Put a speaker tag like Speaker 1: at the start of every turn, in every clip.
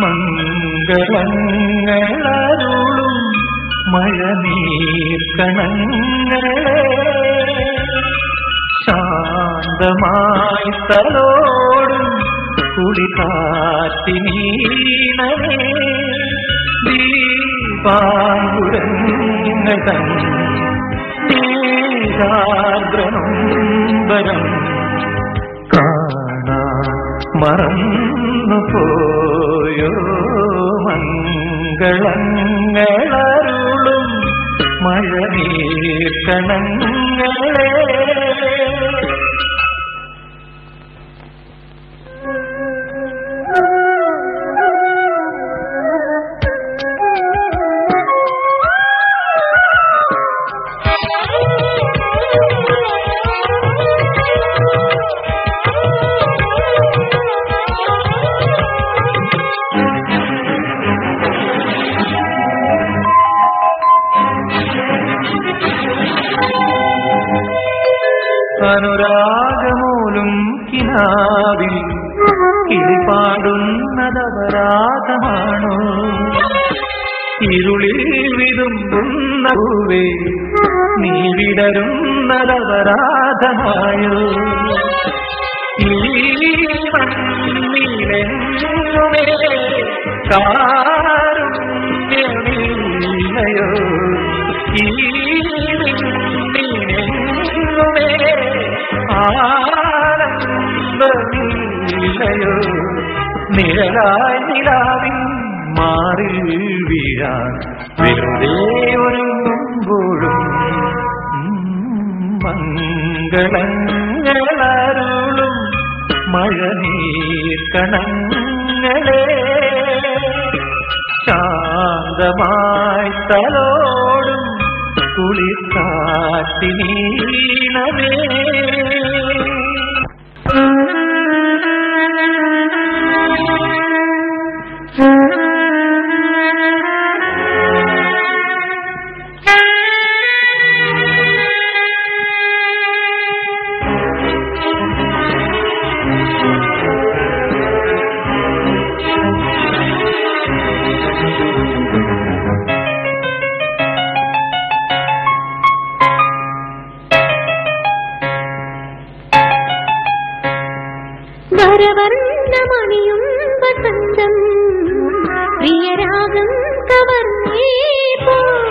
Speaker 1: മംഗളങ്ങളരുളും മഴനീർക്കണങ്ങളെ ശാന്തമായി തലോടും കുളികാറ്റിനീണമേ ദീപാങ്കുരങ്ങൾ കാണാൻ മറന്നു പോയോ മംഗളങ്ങളരുളും മഴനീർക്കണങ്ങളെ അനുരാഗമൂലും കിനാവിൽ കിളിപാടുന്നതപരാധമാണോ. ഇരുളിൽ വിതുമ്പുന്ന പൂവേ നീ വിടരുന്നതപരാധമായോ. ഈ മണ്ണിലെങ്ങുമേ കാരുണ്യമില്ലയോ ആനന്ദമില്ലയോ നിഴലായി നിലാവിൻ മാറിൽ വീഴാൻ വെറുതെ ഒരുങ്ങുമ്പോഴും മംഗളങ്ങളരുളും മഴനീർക്കണങ്ങളെ ശാന്തമായി തലോടും കുളിക്കാറ്റിനീനമേ
Speaker 2: വരവർണമണിയും വസന്തം. പ്രിയരാഗം കവർന്നേ പോ.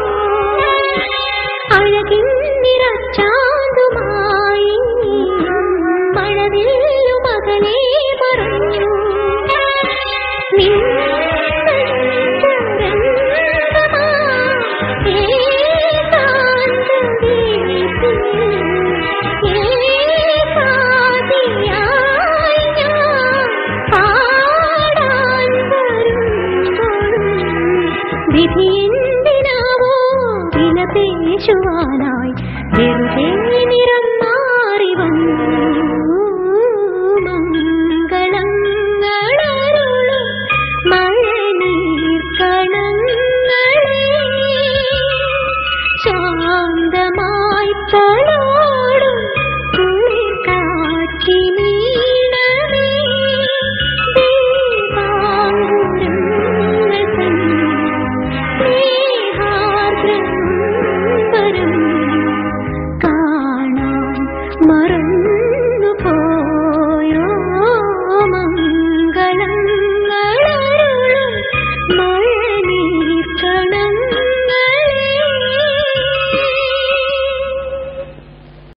Speaker 2: വിധി എന്തിനാവോ വിലപേശുവാനായി